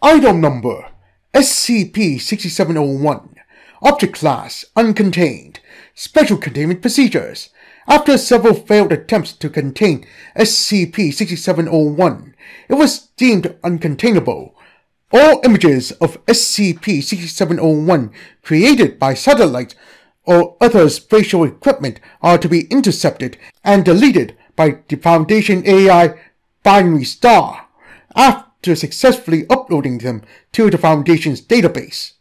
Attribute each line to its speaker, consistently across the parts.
Speaker 1: Item Number SCP-6701 Object Class Uncontained. Special Containment Procedures. After several failed attempts to contain SCP-6701, it was deemed uncontainable. All images of SCP-6701 created by satellites or other spatial equipment are to be intercepted and deleted by the Foundation AI binary star. After successfully uploading them to the Foundation's database.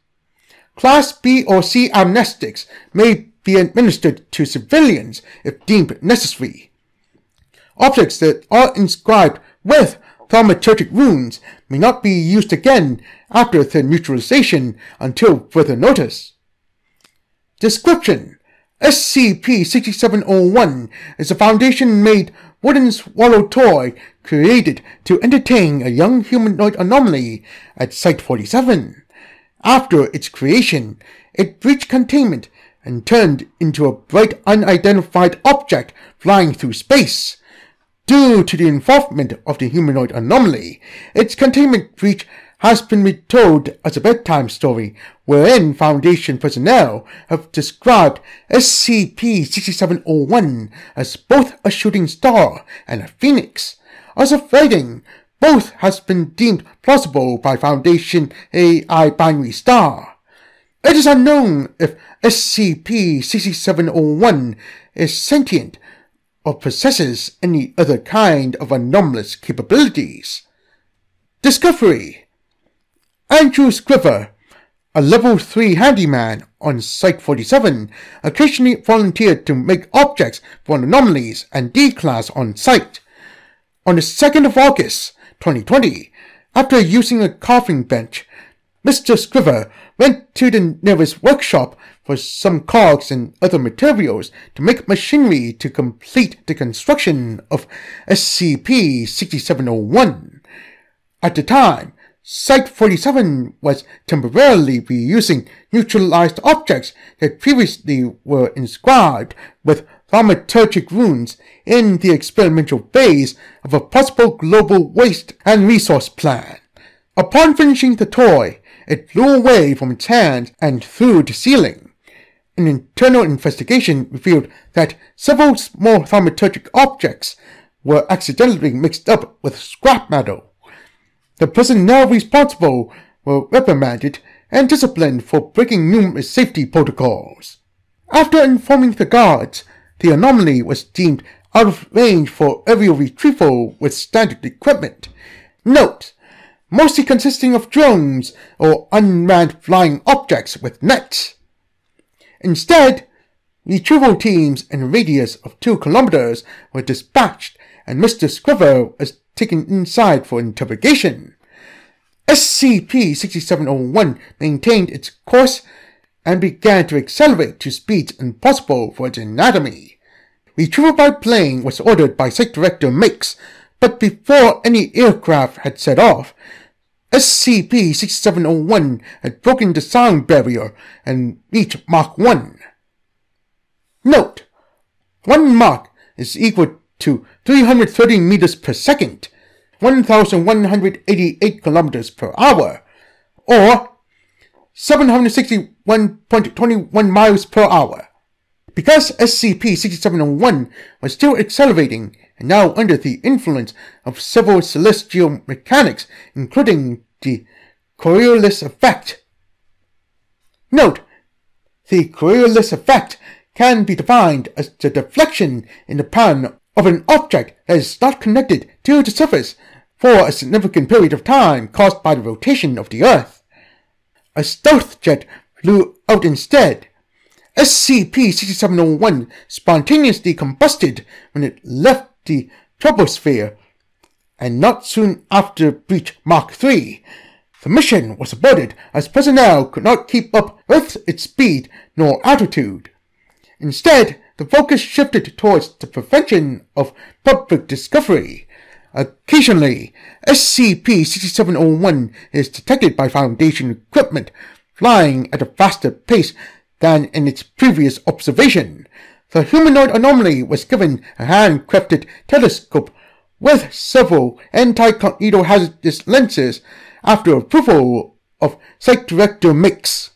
Speaker 1: Class B or C amnestics may be administered to civilians if deemed necessary. Objects that are inscribed with thaumaturgic runes may not be used again after their neutralization until further notice. Description SCP-6701 is a Foundation-made wooden swallow toy created to entertain a young humanoid anomaly at Site-47. After its creation, it breached containment and turned into a bright unidentified object flying through space. Due to the involvement of the humanoid anomaly, its containment breach has been retold as a bedtime story wherein Foundation personnel have described SCP-6701 as both a shooting star and a phoenix. As of writing, both has been deemed plausible by Foundation AI Binary Star. It is unknown if SCP-6701 is sentient or possesses any other kind of anomalous capabilities. Discovery Andrew Scriver, a level 3 handyman on Site-47, occasionally volunteered to make objects for anomalies and D-Class on site. On the 2nd of August, 2020, after using a carving bench, Mr. Scriver went to the nearest workshop for some cogs and other materials to make machinery to complete the construction of SCP-6701. At the time, Site-47 was temporarily reusing neutralized objects that previously were inscribed with thaumaturgic runes in the experimental phase of a possible global waste and resource plan. Upon finishing the toy, it flew away from its hands and through the ceiling. An internal investigation revealed that several small thaumaturgic objects were accidentally mixed up with scrap metal. The personnel responsible were reprimanded and disciplined for breaking numerous safety protocols. After informing the guards, the anomaly was deemed out of range for aerial retrieval with standard equipment. Note, mostly consisting of drones or unmanned flying objects with nets. Instead, retrieval teams in a radius of two kilometers were dispatched and Mr. Scriver was taken inside for interrogation. SCP-6701 maintained its course and began to accelerate to speeds impossible for its anatomy. Retrieval by plane was ordered by Site Director Mix, but before any aircraft had set off, SCP-6701 had broken the sound barrier and reached Mach 1. Note, 1 Mach is equal to 330 meters per second, 1,188 kilometers per hour, or 761.21 miles per hour. Because SCP-6701 was still accelerating and now under the influence of several celestial mechanics, including the Coriolis effect. Note, the Coriolis effect can be defined as the deflection in the pan of an object that is not connected to the surface for a significant period of time caused by the rotation of the Earth. A stealth jet flew out instead. SCP-6701 spontaneously combusted when it left the troposphere, and not soon after breach Mach 3. The mission was aborted as personnel could not keep up with its speed nor altitude. Instead, the focus shifted towards the prevention of public discovery. Occasionally, SCP-6701 is detected by Foundation equipment flying at a faster pace than in its previous observation. The humanoid anomaly was given a handcrafted telescope with several anti-cognito hazardous lenses after approval of Site Director Mix.